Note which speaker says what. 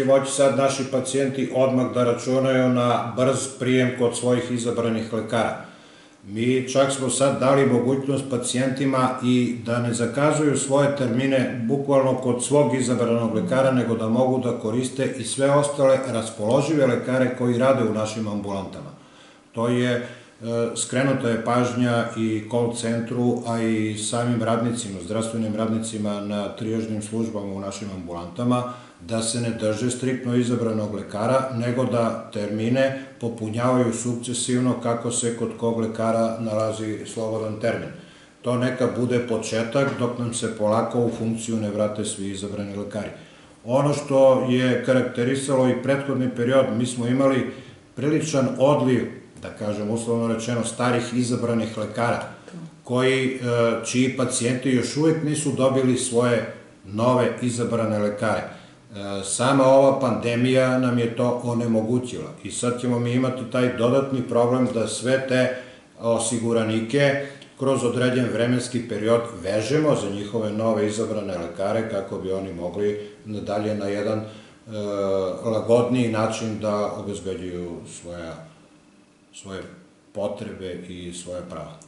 Speaker 1: neće moći sad naši pacijenti odmah da računaju na brz prijem kod svojih izabranih lekara. Mi čak smo sad dali mogućnost pacijentima i da ne zakazuju svoje termine bukvalno kod svog izabranog lekara, nego da mogu da koriste i sve ostale raspoložive lekare koji rade u našim ambulantama. To je, skrenuta je pažnja i call centru, a i samim radnicima, zdravstvenim radnicima na triježnim službama u našim ambulantama, da se ne drže striktno izabranog lekara, nego da termine popunjavaju sukcesivno kako se kod kog lekara nalazi slobodan termin. To neka bude početak dok nam se polako u funkciju ne vrate svi izabrani lekari. Ono što je karakterisalo i prethodni period, mi smo imali priličan odliv, da kažem uslovno rečeno, starih izabranih lekara, koji, e, čiji pacijenti još uvek nisu dobili svoje nove izabrane lekare. Sama ova pandemija nam je to onemogućila i sad ćemo mi imati taj dodatni problem da sve te osiguranike kroz određen vremenski period vežemo za njihove nove izabrane lekare kako bi oni mogli nadalje na jedan e, lagodniji način da obezbeđuju svoja, svoje potrebe i svoje prava.